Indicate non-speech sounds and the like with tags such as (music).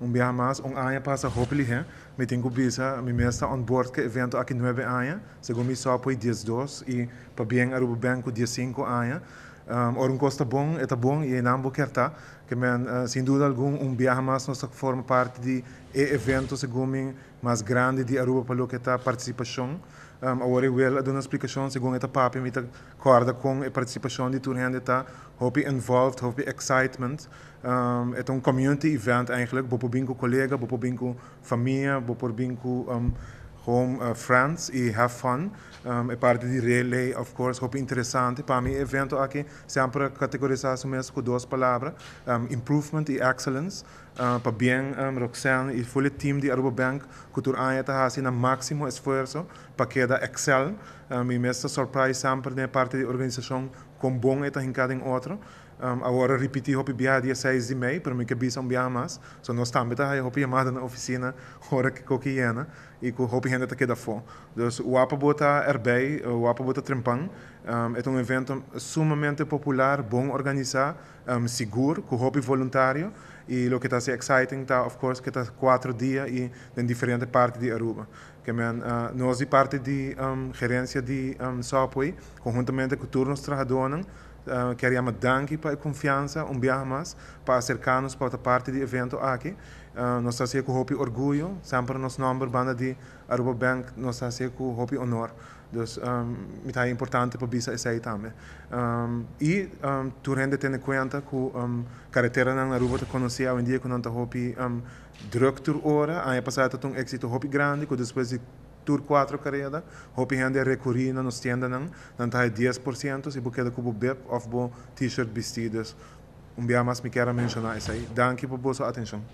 Um dia mais, um ano passa hein? Me tenho visa, me mesta on board que evento aqui 9 anos, segundo me só foi 12 e para bem Aruba Banco 15 anos. Um, or um costa bom, é bom e não vou querer que men, uh, sem dúvida algum um viaje mais nós forma parte de evento segundo mais grande de Aruba para o que está participação. Um, agora eu vou dar uma explicação segundo esta papo me corda com a participação de gente está hope involved, hope excitement. Um, é um community event eigenlijk, por com colega, por com família, por com um, home uh, friends e have fun. Um, é parte de relay, of course, hope interessante. Para mim, evento aqui sempre categorizado mesmo com duas palavras, um, improvement e excellence. Uh, para bem, um, Roxanne e o time de Aruba Bank, que tu anya está fazendo máximo esforço para que da excel. Um, e mesmo surprise sempre na parte da organização com bom está em cada outro. Um, agora repeti hopi dia dia 6 de maio, para mim que bisa um dia mais. So nós também tá aí hopi chamada na oficina hora (laughs) que coque iena e com hopi gente tá queda fo. Dus o apa bota erbij, o apa bota trempang. Um, é um evento sumamente popular, bom organizado, um, seguro, com hopi voluntário e o que está se exciting tá of course que está quatro dias e em diferentes partes de Aruba. Que men, uh, nós de parte de um, gerência de um, Sopway, conjuntamente com turnos trabalhadores Uh, queríamos dar para a confiança, um dia mais, para acercar-nos para outra parte do evento aqui. Uh, nós estamos com o orgulho, sempre nosso nome, banda de Aruba Bank, nós estamos com o honor. Então, um, é importante para bisa essa aí também. Um, e um, tu rende ter em conta que um, carretera na Aruba te conhecia hoje em dia que não está hopi um, druk tur hora, ano passado um êxito hopi grande, que depois de tur 4 carreira, hopi hende recorrina nos tienda não, não está 10% se porque da cubo beb of bo t-shirt vestidos. Um dia mais me quero mencionar isso aí. Danke por sua atenção.